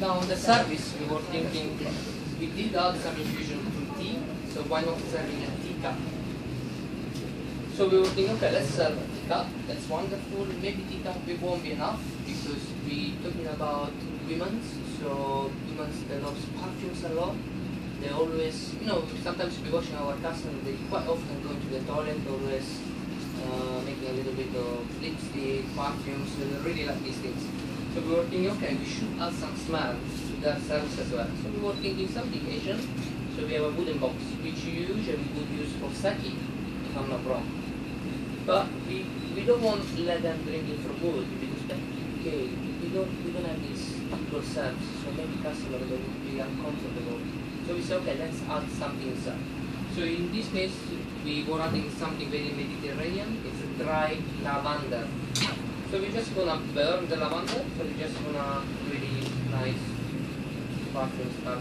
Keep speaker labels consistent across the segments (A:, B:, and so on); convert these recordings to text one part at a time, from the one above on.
A: Now on the service, we were thinking we did add some infusion to tea, so why not serving a tea cup? So we were thinking, okay, let's serve a teacup. That's wonderful. Maybe teacup it won't be enough because we're talking about women. so women they love perfumes a lot. They always, you know, sometimes we watching our customers. They quite often go to the toilet, always uh, making a little bit of lipstick, perfumes. So they really like these things. So we were thinking, okay, we should add some smell to their service as well. So we were thinking something Asian. So we have a wooden box, which you usually would use for sake, if I'm not wrong. But we, we don't want to let them drink it from wood because we don't we don't have these equal serves, so maybe customers they would be uncomfortable. So we said okay let's add something. So in this case we were adding something very Mediterranean, it's a dry lavender. So we're just gonna burn the lavender, so we're just gonna really nice perfume start.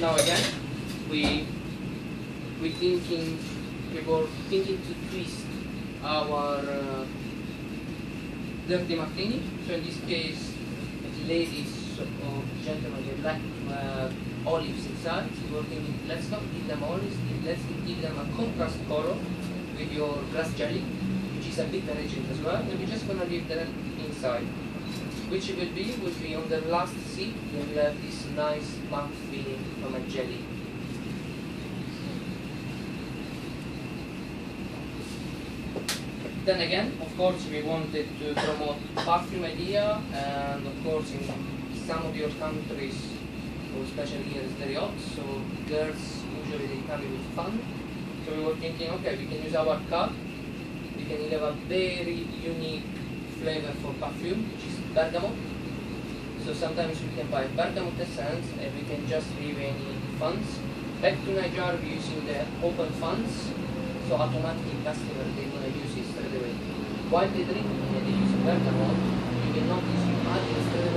A: Now again, we we thinking were thinking to twist our uh, dirty martini. So in this case, ladies or gentlemen, they like uh, olives inside. So we were thinking, let's not give them olives, let's give them a contrast color with your grass jelly, which is a bit agent as well. And we're just gonna leave them inside which will be will be on the last seat you will have this nice mouth feeling from a jelly. Then again, of course, we wanted to promote perfume idea, and of course, in some of your countries, or especially here, it's very hot. So girls usually they come in with fun. So we were thinking, okay, we can use our cup. We can have a very unique flavor for perfume, which is bergamot. So sometimes we can buy bergamot essence and we can just leave any funds. Back to Nigeria, we're using the open funds, so automatically customer they're gonna use it straight away. While they drink and they use bergamot, you notice you adding straight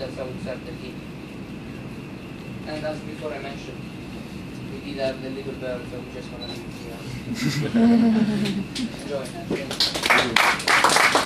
A: that's outside the heat. And as before I mentioned, we did have the little bell, so we just want to leave here. Enjoy.